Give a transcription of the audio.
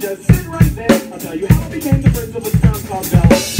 just sit right there. I'll tell you how it became the Prince of town called Bella.